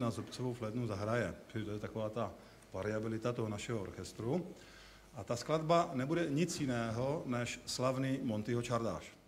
na Zubcovou flétnu zahraje. To je taková ta variabilita toho našeho orchestru. A ta skladba nebude nic jiného než slavný Montyho Čardáš.